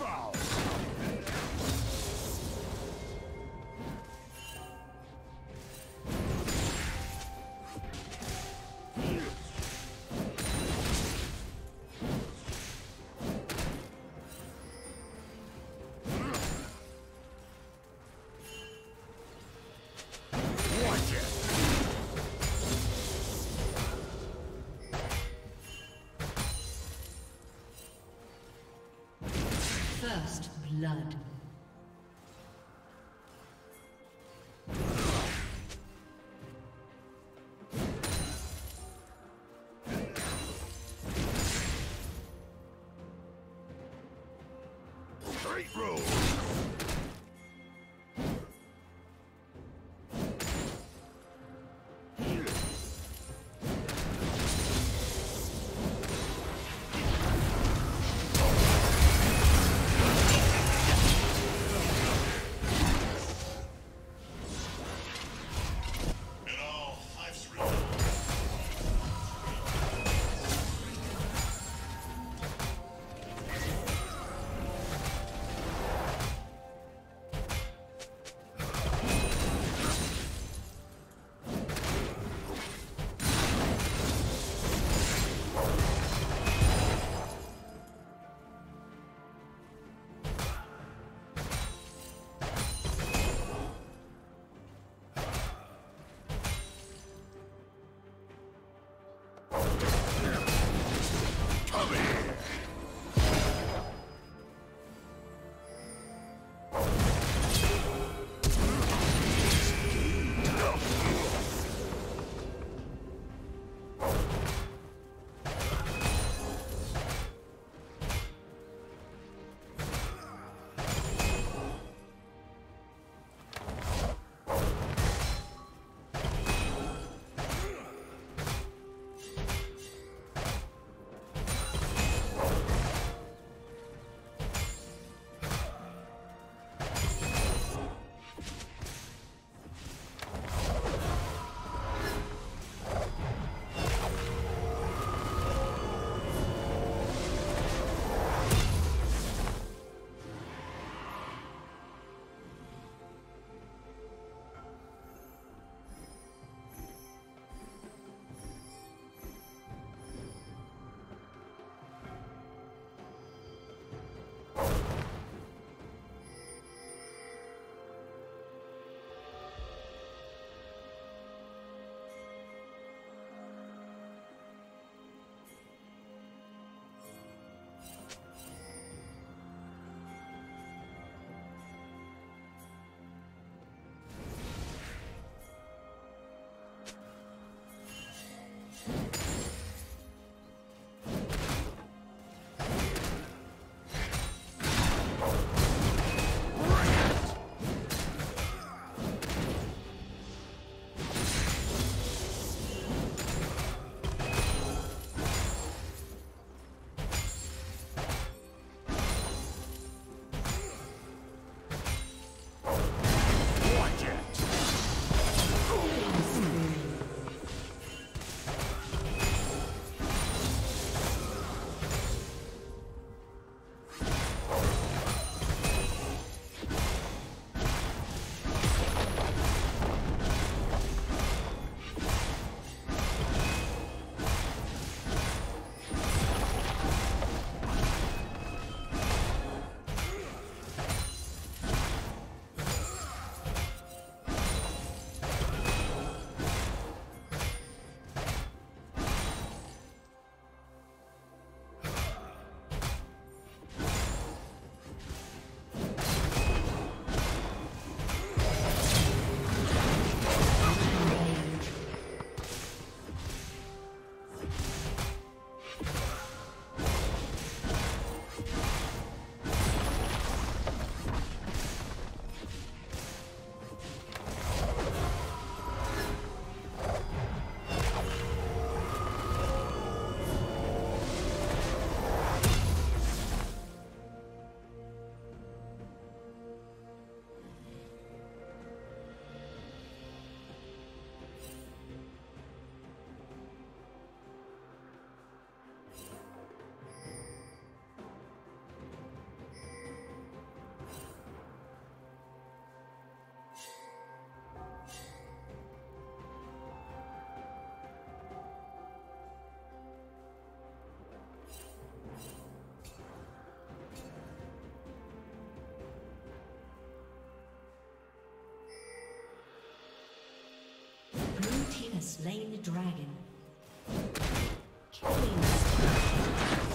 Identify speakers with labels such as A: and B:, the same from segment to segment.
A: foul.
B: First blood. has slain the dragon.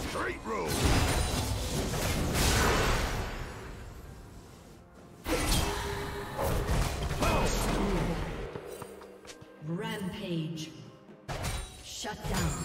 C: Straight road!
B: Rampage. Shut down.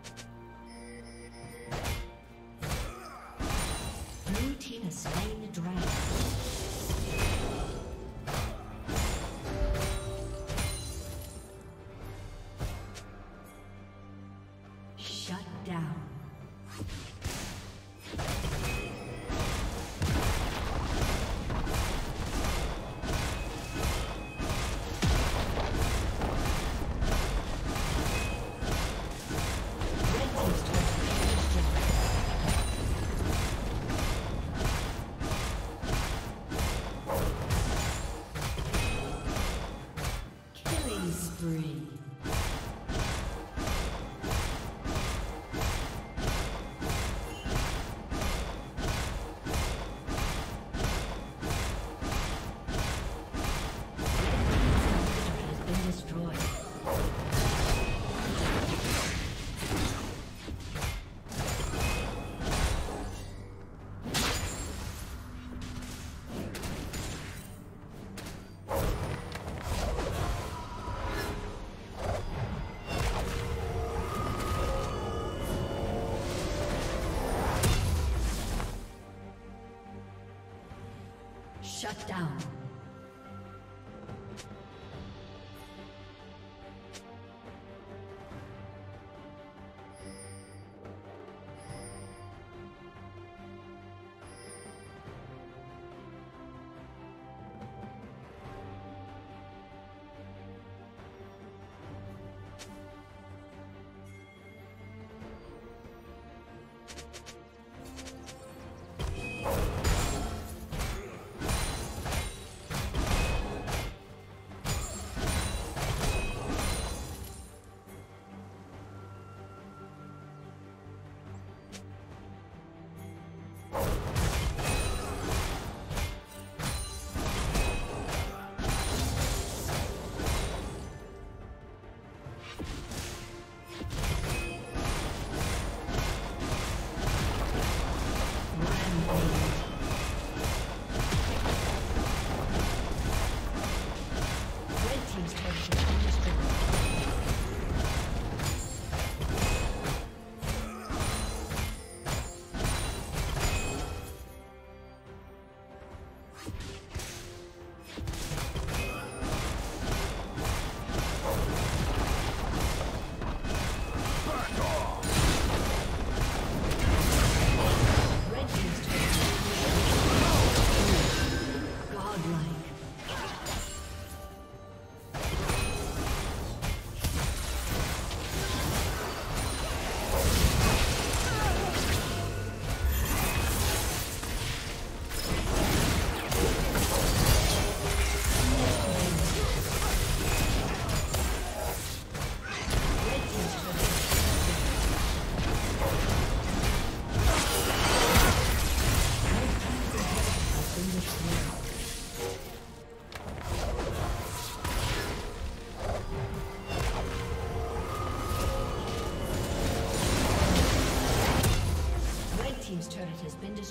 B: Shut down.